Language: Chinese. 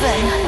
对。